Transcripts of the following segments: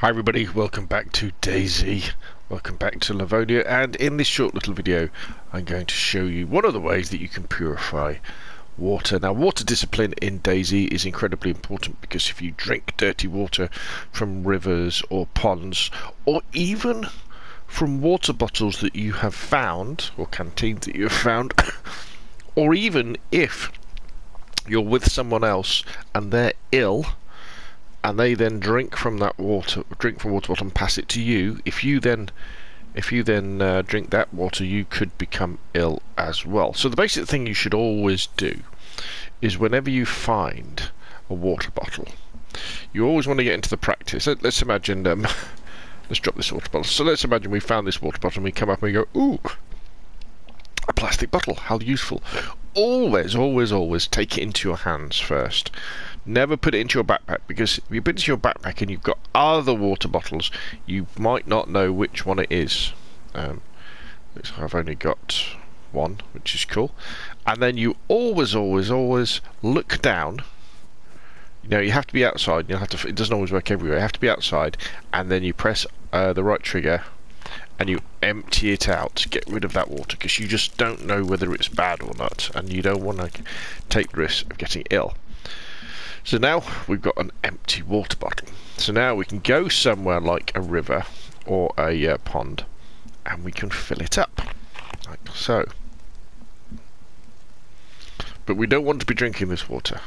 Hi everybody, welcome back to DayZ, Welcome back to Livonia and in this short little video I'm going to show you one of the ways that you can purify water. Now water discipline in DayZ is incredibly important because if you drink dirty water from rivers or ponds or even from water bottles that you have found or canteens that you have found or even if you're with someone else and they're ill and they then drink from that water, drink from water bottle and pass it to you. If you then, if you then uh, drink that water, you could become ill as well. So the basic thing you should always do is whenever you find a water bottle, you always want to get into the practice. Let, us imagine, um, let's drop this water bottle. So let's imagine we found this water bottle and we come up and we go, ooh, a plastic bottle, how useful. Always, always, always take it into your hands first. Never put it into your backpack because if you put it into your backpack and you've got other water bottles, you might not know which one it is. Um, looks like I've only got one, which is cool. And then you always, always, always look down. You know, you have to be outside. You have to. It doesn't always work everywhere. You have to be outside, and then you press uh, the right trigger, and you empty it out to get rid of that water because you just don't know whether it's bad or not, and you don't want to take the risk of getting ill. So now we've got an empty water bottle. So now we can go somewhere like a river or a uh, pond and we can fill it up like so. But we don't want to be drinking this water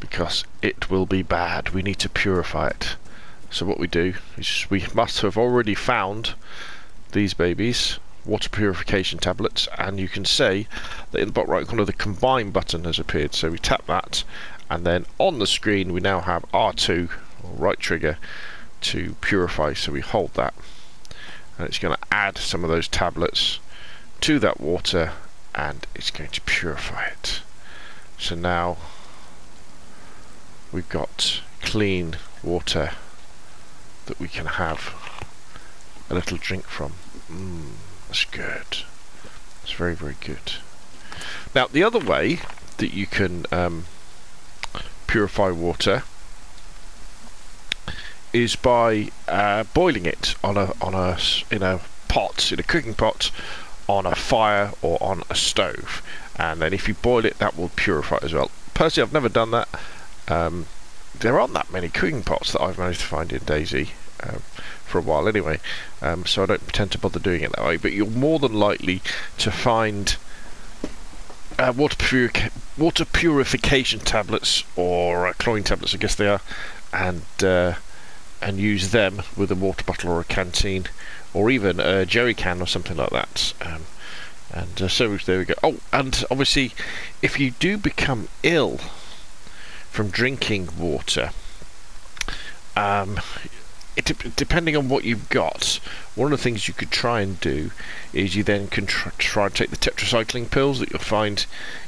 because it will be bad. We need to purify it. So what we do is we must have already found these babies water purification tablets and you can see that in the bottom right corner the combine button has appeared. So we tap that and then on the screen we now have R2 or right trigger to purify. So we hold that and it's going to add some of those tablets to that water and it's going to purify it. So now we've got clean water that we can have a little drink from. Mm, that's good. It's very very good. Now the other way that you can um, purify water is by uh, boiling it on a on a in a pot in a cooking pot on a fire or on a stove. And then if you boil it that will purify it as well. Personally I've never done that. Um, there aren't that many cooking pots that I've managed to find in DayZ um, for a while anyway um, so I don't tend to bother doing it that way but you're more than likely to find uh, water, water purification tablets or uh, chlorine tablets, I guess they are, and uh, and use them with a water bottle or a canteen, or even a jerry can or something like that. Um, and uh, so there we go. Oh, and obviously, if you do become ill from drinking water, um, it, depending on what you've got, one of the things you could try and do is you then can tr try and take the tetracycline pills that you'll find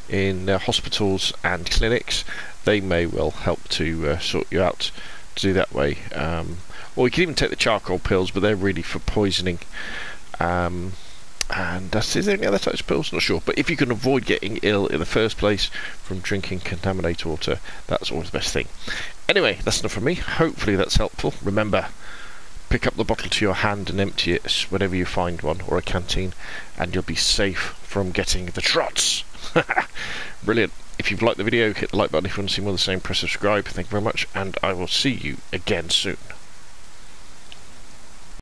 in uh, hospitals and clinics. They may well help to uh, sort you out to do that way. Um, or you can even take the charcoal pills, but they're really for poisoning. Um, and uh, is there any other types of pills? Not sure. But if you can avoid getting ill in the first place from drinking contaminated water, that's always the best thing. Anyway, that's enough from me. Hopefully that's helpful. Remember, pick up the bottle to your hand and empty it whenever you find one, or a canteen, and you'll be safe from getting the trots. Brilliant. If you've liked the video, hit the like button. If you want to see more of the same, press subscribe. Thank you very much, and I will see you again soon.